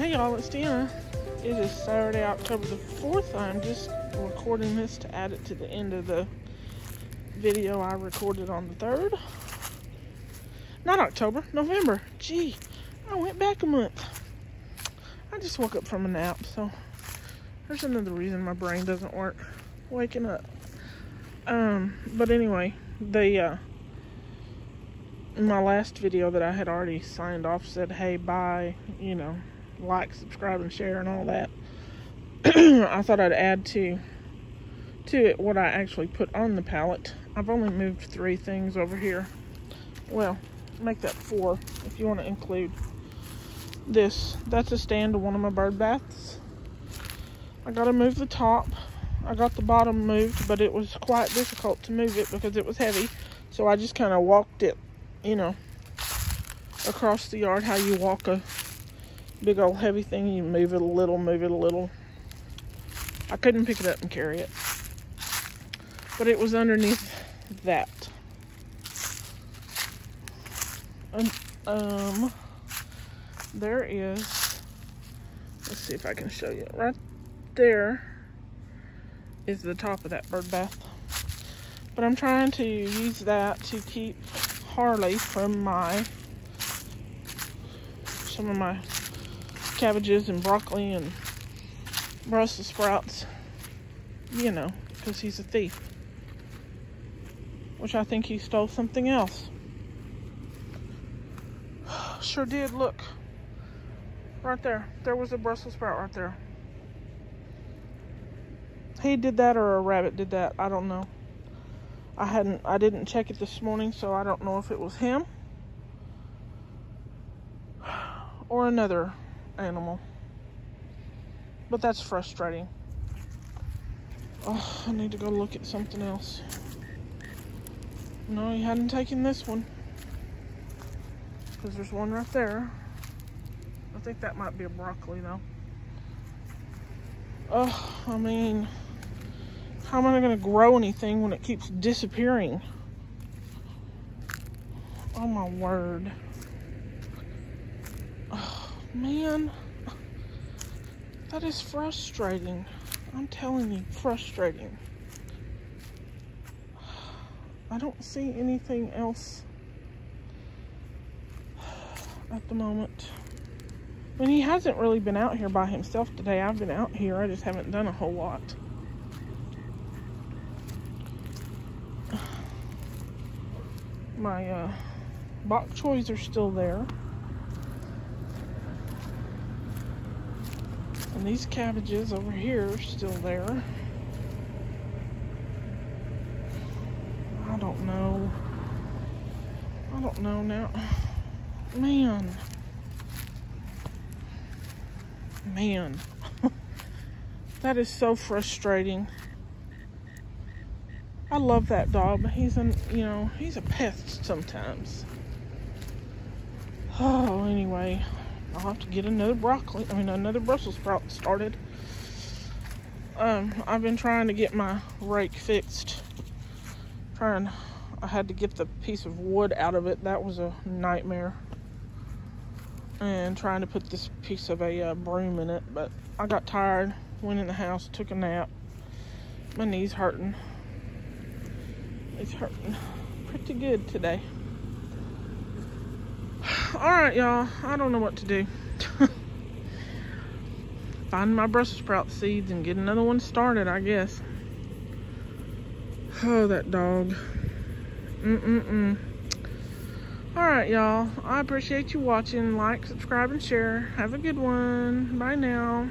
Hey y'all, it's Dianna. It is Saturday, October the 4th. I'm just recording this to add it to the end of the video I recorded on the 3rd. Not October, November. Gee, I went back a month. I just woke up from a nap, so there's another reason my brain doesn't work. Waking up. Um, but anyway, the uh, my last video that I had already signed off said, hey, bye, you know, like, subscribe, and share, and all that. I thought I'd add to to it what I actually put on the pallet. I've only moved three things over here. Well, make that four if you want to include this. That's a stand to one of my bird baths. I got to move the top. I got the bottom moved, but it was quite difficult to move it because it was heavy. So I just kind of walked it, you know, across the yard how you walk a big old heavy thing. You move it a little, move it a little. I couldn't pick it up and carry it. But it was underneath that. And, um, there is, let's see if I can show you. Right there is the top of that bird bath. But I'm trying to use that to keep Harley from my, some of my cabbages and broccoli and Brussels sprouts, you know, because he's a thief. Which I think he stole something else. Sure did, look. Right there. There was a Brussels sprout right there. He did that or a rabbit did that. I don't know. I hadn't I didn't check it this morning, so I don't know if it was him or another animal. But that's frustrating. Oh, I need to go look at something else. No, he hadn't taken this one. Because there's one right there. I think that might be a broccoli, though. Oh, I mean, how am I going to grow anything when it keeps disappearing? Oh, my word. Man. That is frustrating. I'm telling you, frustrating. I don't see anything else at the moment. Mean, he hasn't really been out here by himself today. I've been out here. I just haven't done a whole lot. My uh, bok choys are still there. And these cabbages over here are still there. I don't know. I don't know now. Man. Man. that is so frustrating. I love that dog, but he's an you know, he's a pest sometimes. Oh, anyway. I'll have to get another broccoli, I mean another Brussels sprout started. Um, I've been trying to get my rake fixed. Trying, I had to get the piece of wood out of it. That was a nightmare. And trying to put this piece of a uh, broom in it, but I got tired, went in the house, took a nap. My knee's hurting. It's hurting pretty good today. All right, y'all. I don't know what to do. Find my Brussels sprout seeds and get another one started, I guess. Oh, that dog. Mm-mm-mm. All right, y'all. I appreciate you watching. Like, subscribe, and share. Have a good one. Bye now.